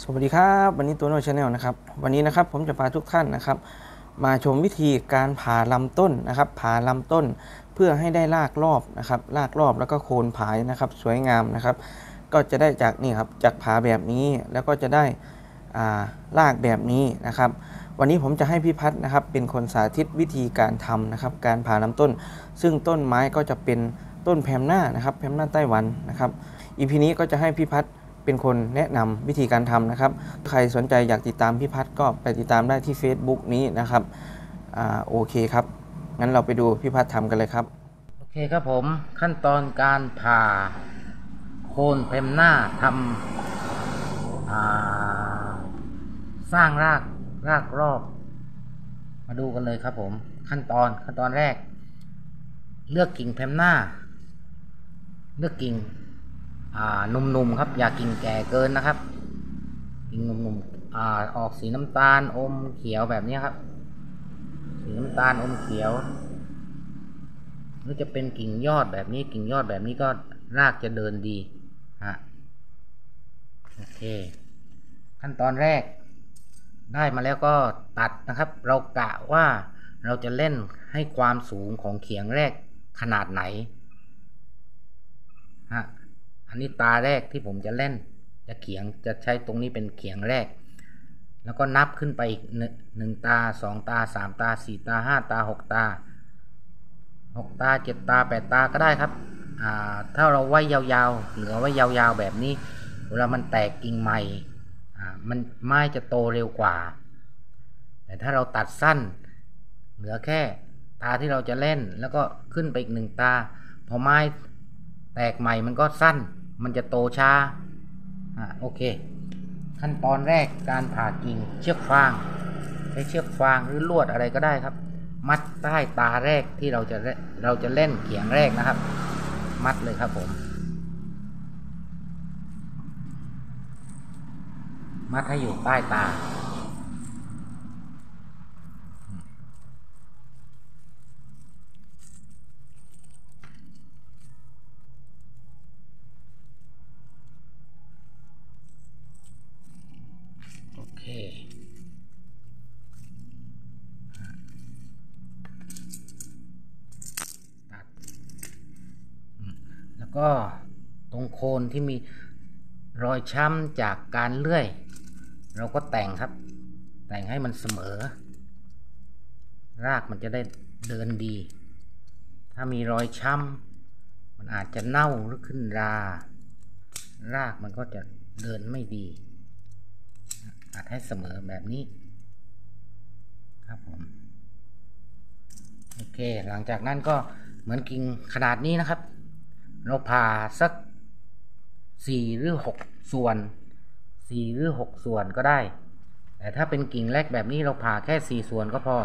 สวัสดีครับ วันนี้ตัวโน้ชาแนลนะครับ วันนี้นะครับผมจะพาทุกท่านนะครับ มาชมวิธีการผ่าลำต้นนะครับ ผ่าลำต้นเพื่อให้ได้รากรอบนะครับรากรอบแล้วก็โคนผายนะครับ สวยงามนะครับ ก็จะได้จากนี่ครับจากผ่าแบบนี้แล้วก็จะได้ารากแบบนี้นะครับ วันนี้ผมจะให้พี่พัฒน์นะครับ เป็นคนสาธิตวิธีการทำนะครับ การผ่าลำต้น ซึ่งต้นไม้ก็จะเป็นต้นแพมหน้านะครับแพมหน้าไต้หวันนะครับอีพีนี้ก็จะให้พี่พัฒน์ เป็นคนแนะนำวิธีการทำนะครับ ใครสนใจอยากติดตามพี่พัฒก็ไปติดตามได้ที่ Facebook นี้นะครับอ่าโอเคครับ งั้นเราไปดูพี่พัฒทำกันเลยครับ โอเคครับผมขั้นตอนการผ่าโคนเพมหน้าทำาสร้างรากรากรอบ มาดูกันเลยครับผม ขั้นตอนขั้นตอนแรก เลือกกิ่งเพมหน้า เลือกกิ่ง นุ่มๆครับ อย่ากิ่งแก่เกินนะครับ กิ่งหนุ่มๆอออกสีน้ำตาลอมเขียวแบบนี้ครับ สีน้ำตาลอมเขียวหรือจะเป็นกิ่งยอดแบบนี้กิ่งยอดแบบนี้ก็รากจะเดินดีฮะโอเค ขั้นตอนแรก ได้มาแล้วก็ตัดนะครับ เรากะว่าเราจะเล่นให้ความสูงของเขียงแรกขนาดไหน อันนี้ตาแรกที่ผมจะเล่น จะเขียงจะใช้ตรงนี้เป็นเขียงแรก แล้วก็นับขึ้นไปอีกหนึ่งหนึ่งตาสองตาสามตาสี่ตาห้าตาหกตาหกตาเจ็ดตาแปดตาก็ได้ครับอ่าถ้าเราไว้ยาวๆ เหลือไว้ยาวๆแบบนี้ เวลามันแตกกิ่งใหม่อ่ามันไม้จะโตเร็วกว่า แต่ถ้าเราตัดสั้น เหลือแค่ตาที่เราจะเล่นแล้วก็ขึ้นไปอีกหนึ่งตา พอไม้แตกใหม่มันก็สั้น มันจะโตช้าอ่าโอเค ขั้นตอนแรกการผ่ากิ่งเชือกฟางใช้เชือกฟางหรือลวดอะไรก็ได้ครับ มัดใต้ตาแรกที่เราจะเล่นเราจะเล่นเขียงแรกนะครับ มัดเลยครับผมมัดให้อยู่ใต้ตา โอเค ตัดอืมแล้ว ก็ตรงโคนที่มีรอยช้ำจากการเลื่อย เราก็แต่งครับ แต่งให้มันเสมอ รากมันจะได้เดินดี ถ้ามีรอยช้ำมันอาจจะเน่าหรือขึ้นรา รากมันก็จะเดินไม่ดี อาจให้เสมอแบบนี้ ครับผมโอเค หลังจากนั้นก็เหมือนกิ่งขนาดนี้นะครับ เราผ่าสักสี่หรือหกส่วนสี่หรือหกส่วนก็ได้ แต่ถ้าเป็นกิ่งเล็กแบบนี้เราผ่าแค่สี่ส่วนก็พอ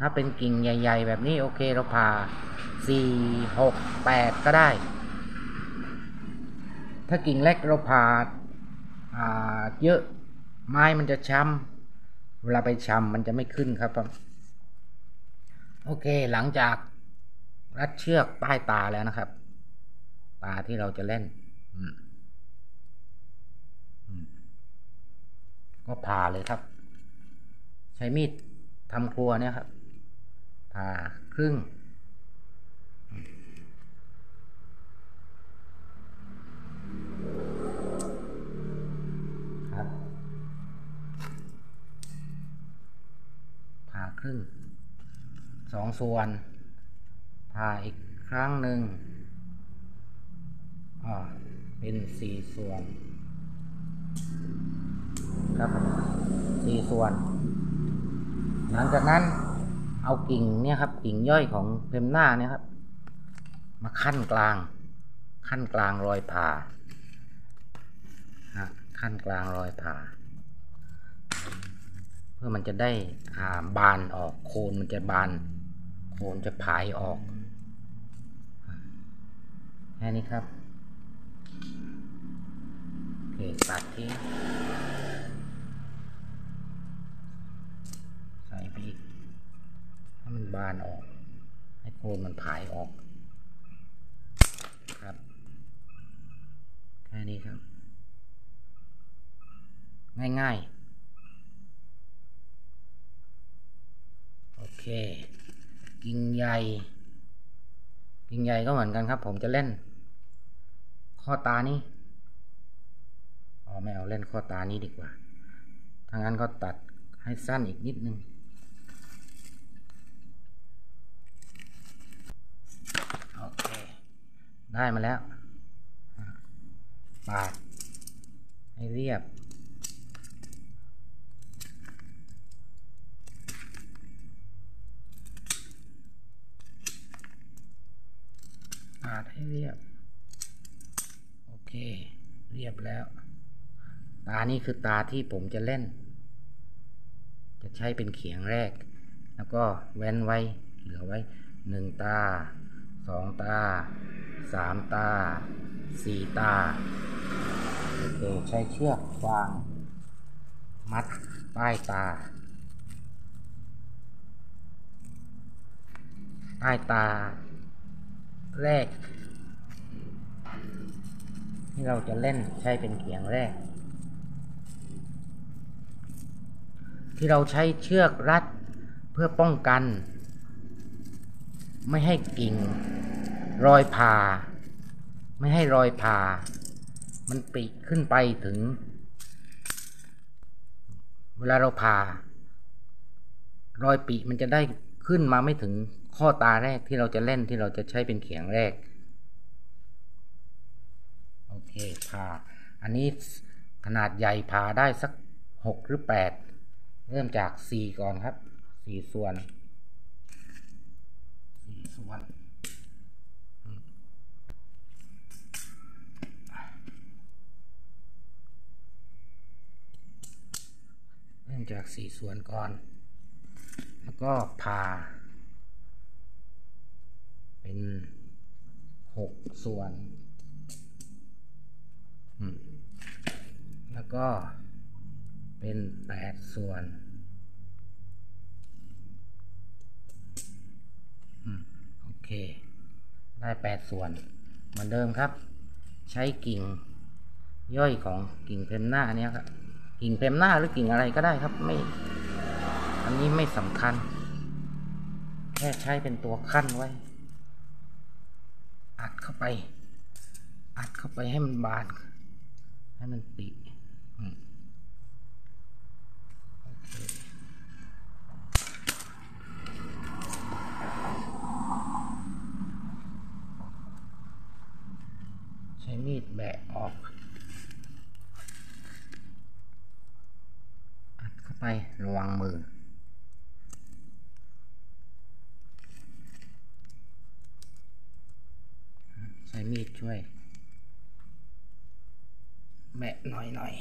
ถ้าเป็นกิ่งใหญ่ ๆ แบบนี้โอเคเราผ่าสี่หกแปดก็ได้ ถ้ากิ่งเล็กเราผ่าอาเยอะไม้มันจะช้ำเวลาไปช้ำมันจะไม่ขึ้นครับโอเคหลังจากรัดเชือกใต้ตาแล้วนะครับ ตาที่เราจะเล่นก็ผ่าเลยครับ ใช้มีดทำครัวเนี่ยครับ ผ่าครึ่ง ครับ ผ่าครึ่งสองส่วน ผ่าอีกครั้งหนึ่ง อ่าเป็นสี่ส่วน ครับผมสี่ส่วน หลังจากนั้นเอากิ่งเนี่ยครับ กิ่งย่อยของเพมหน้าเนี่ยครับ มาขั้นกลาง ขั้นกลางรอยผ่าฮะขั้นกลางรอยผ่า เพื่อมันจะได้าบานออกโคนมันจะบาน โคนจะผายออกแค่นี้ครับ โอเคตัดทิ้งใส่ไปอีกให้มันบานออก ให้โคนมันผายออก ครับ แค่นี้ครับ ง่ายๆ โอเค กิ่งใหญ่กิ่งใหญ่ก็เหมือนกันครับ ผมจะเล่น ข้อตานี้ ไม่เอาเล่นข้อตานี้ดีกว่า ถ้างั้นก็ตัดให้สั้นอีกนิดนึง โอเค ได้มาแล้ว ปาด ให้เรียบปาดให้เรียบ โอเค เรียบแล้ว ตานี้คือตาที่ผมจะเล่น จะใช้เป็นเขียงแรก แล้วก็เว้นไว้ เหลือไว้หนึ่งตาสองตาสามตาสี่ตาโอเคใช้เชือกฟาง มัดใต้ตา ใต้ตา แรก ที่เราจะเล่นใช้เป็นเขียงแรก ที่เราใช้เชือกรัดเพื่อป้องกัน ไม่ให้กิ่ง รอยผ่า ไม่ให้รอยผ่า มันปริขึ้นไปถึง เวลาเราผ่า รอยปีมันจะได้ขึ้นมาไม่ถึงข้อตาแรกที่เราจะเล่นที่เราจะใช้เป็นเขียงแรก โอเคผ่า อันนี้ขนาดใหญ่ผ่าได้สักหกหรือแปด เริ่มจากสี่ก่อนครับสี่ส่วนสี่ส่วนเริ่มจากสี่ส่วนก่อน แล้วก็ผ่า เป็นหกส่วน แล้วก็ เป็นแปดส่วนโอเค ได้แปดส่วน เหมือนเดิมครับ ใช้กิ่งย่อยของกิ่งเพมหน้าเนี้ยครับ กิ่งเพมหน้าหรือกิ่งอะไรก็ได้ครับไม่ อันนี้ไม่สำคัญ แค่ใช้เป็นตัวขั้นไว้ อัดเข้าไป อัดเข้าไปให้มันบาน ให้มันปิอืมโอเคใช้มีดแบะออก อัดเข้าไประ วังมือ ใช้มีดช่วยแบะหน่อยหน่อย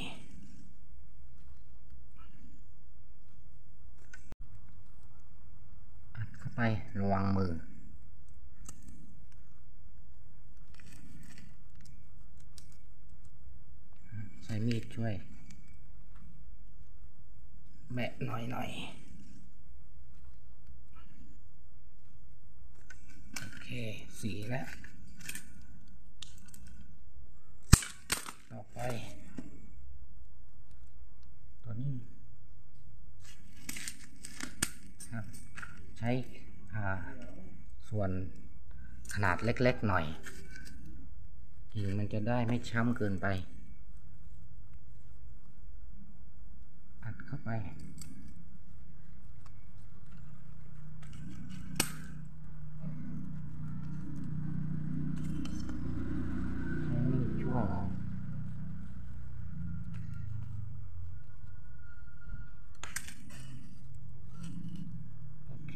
อัดเข้าไประวังมือใช้มีดช่วย แบะหน่อยหน่อยโอเคสีแล้ว ต่อไป ตัวนี้ครับใช้ส่วนขนาดเล็กๆหน่อยกิ่งมันจะได้ไม่ช้ำเกินไป อัด เข้าไป ใช้มีดช่วยเอาโอเค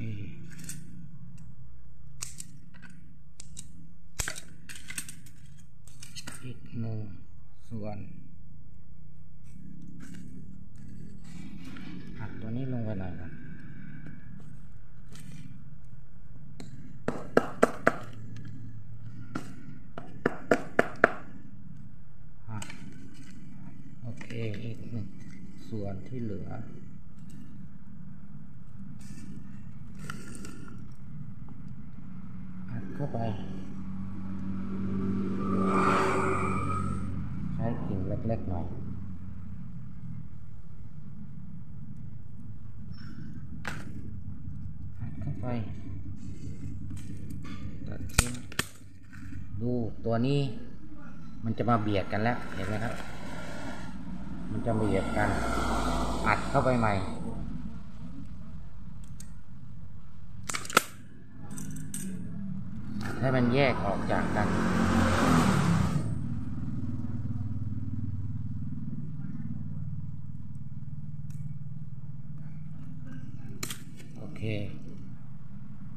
อีกหนึ่งส่วน เล็กหน่อย เข้าไปดูตัวนี้มันจะมาเบียดกันแล้ว เห็นไหมครับ มันจะเบียดกัน อัดเข้าไปใหม่ให้มันแยกออกจากกัน เค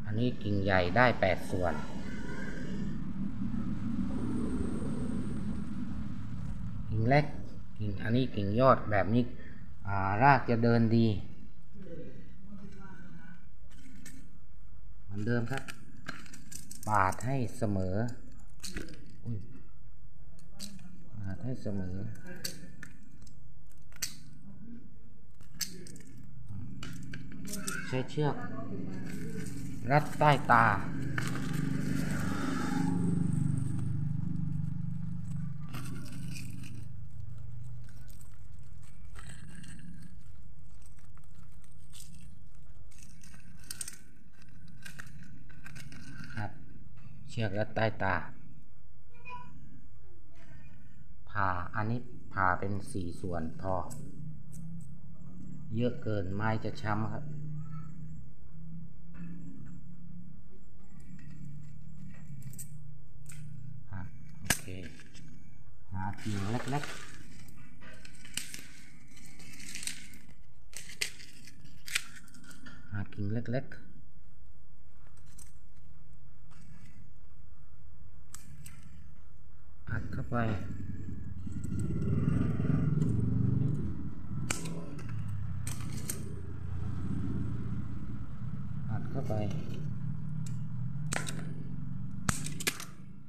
อันนี้กิ่งใหญ่ได้แปดส่วน กิ่งเล็กกิ่งอันนี้กิ่งยอดแบบนี้ารากจะเดินดี เหมือนเดิมครับ ปาดให้เสมอปาดให้เสมอ ช้เชือก รัดใต้ตา ครับ เชือกรัดใต้ตา ผ่าอันนี้ผ่าเป็นสี่ส่วนพอ เยอะเกินไม้จะช้ำครับครับ โอเคหากิ่งเล็กๆหากิ่งเล็กๆ อัดเข้าไป อัดเข้าไป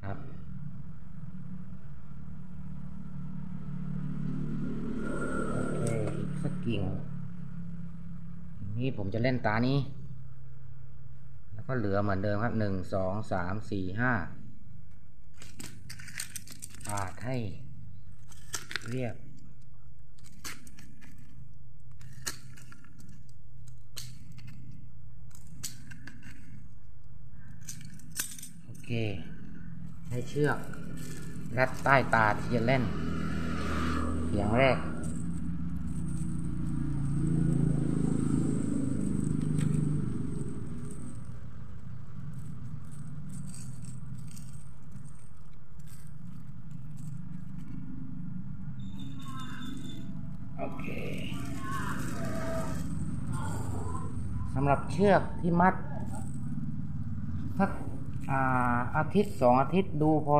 ครับ โอเค อีกสักกิ่ง นี่ผมจะเล่นตานี้ แล้วก็เหลือเหมือนเดิมครับหนึ่งสองสามสี่ห้าปาดให้เรียบ โอเค ให้เชือกรัดใต้ตาที่จะเล่นอย่างแรก โอเค สำหรับเชือกที่มัดสักอาอาทิตย์สองอาทิตย์ดูพอ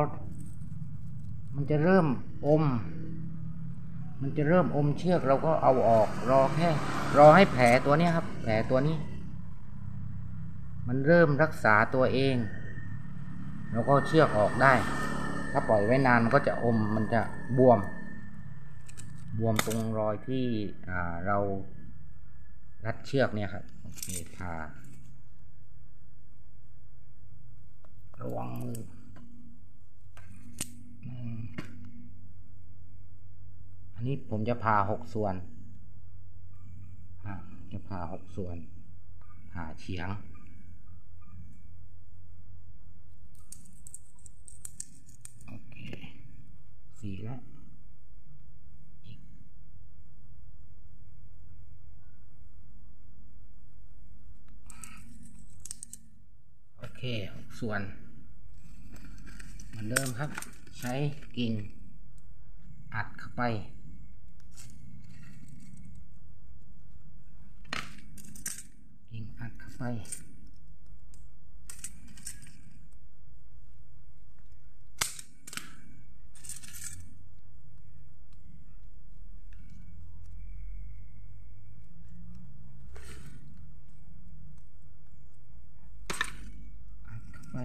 มันจะเริ่มอม มันจะเริ่มอมเชือกเราก็เอาออก รอแค่ รอให้แผลตัวนี้ครับ แผลตัวนี้ มันเริ่มรักษาตัวเองเราก็เชือกออกได้ ถ้าปล่อยไว้นานมันก็จะอมมันจะบวม บวมตรงรอยที่เรารัดเชือกเนี่ยครับ โอเคพาระวังมือหนึ่งอันนี้ผมจะผ่าหกส่วนอะจะผ่าหกส่วน ผ่าเฉียง โอเค สี่แล้วอีกโอ เคส่วนเหมือนเดิมครับ ใช้กิ่งอัดเข้าไป กิ่งอัดเข้าไป อัดเข้าไป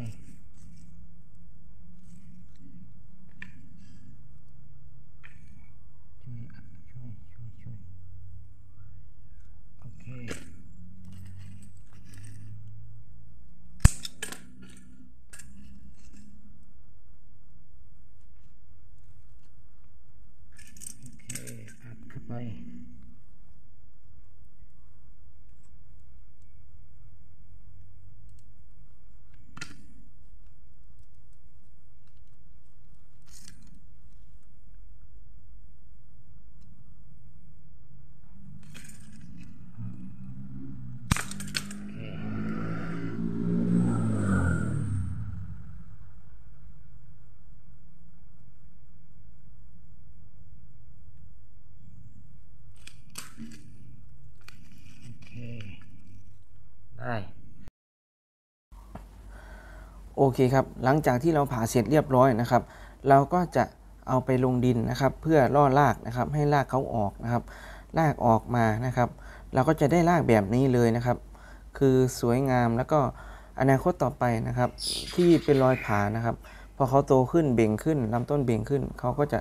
ช่วยอัดช่วยช่วยช่วยโอเค โอเค อัดเข้าไป โได้ โอเคครับ หลังจากที่เราผ่าเสร็จเรียบร้อยนะครับ เราก็จะเอาไปลงดินนะครับ เพื่อล่อรากนะครับ ให้รากเขาออกนะครับรากออกมานะครับ เราก็จะได้รากแบบนี้เลยนะครับ คือสวยงามแล้วก็อนาคตต่อไปนะครับ ที่เป็นรอยผ่านะครับ พอเขาโตขึ้นเบ่งขึ้นลำต้นเบ่งขึ้น เขาก็จะ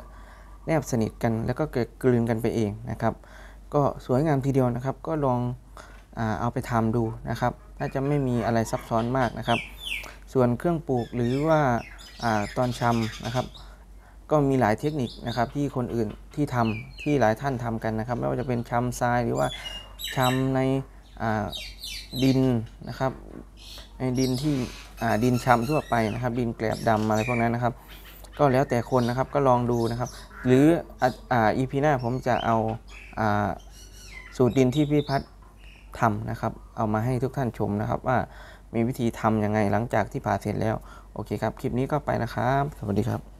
แนบสนิทกันแล้วก็เกิดกลืนกันไปเองนะครับ ก็สวยงามทีเดียวนะครับ ก็ลองอเอาไปทำดูนะครับ น่าจะไม่มีอะไรซับซ้อนมากนะครับ ส่วนเครื่องปลูกหรือว่าอาตอนชำนะครับ ก็มีหลายเทคนิคนะครับที่คนอื่นที่ทำที่หลายท่านทำกันนะครับ ไม่ว่าจะเป็นชำทรายหรือว่าชำในดินนะครับในดินที่ดินชำทั่วไปนะครับ ดินแกลบดำอะไรพวกนั้นนะครับ ก็แล้วแต่คนนะครับก็ลองดูนะครับ หรืออ่าอีพีหน้าผมจะเอาอ่าสูตรดินที่พี่พัฒน์ทำนะครับ เอามาให้ทุกท่านชมนะครับว่า มีวิธีทำยังไงหลังจากที่ผ่าเสร็จแล้ว โอเคครับ คลิปนี้ก็ไปนะครับ สวัสดีครับ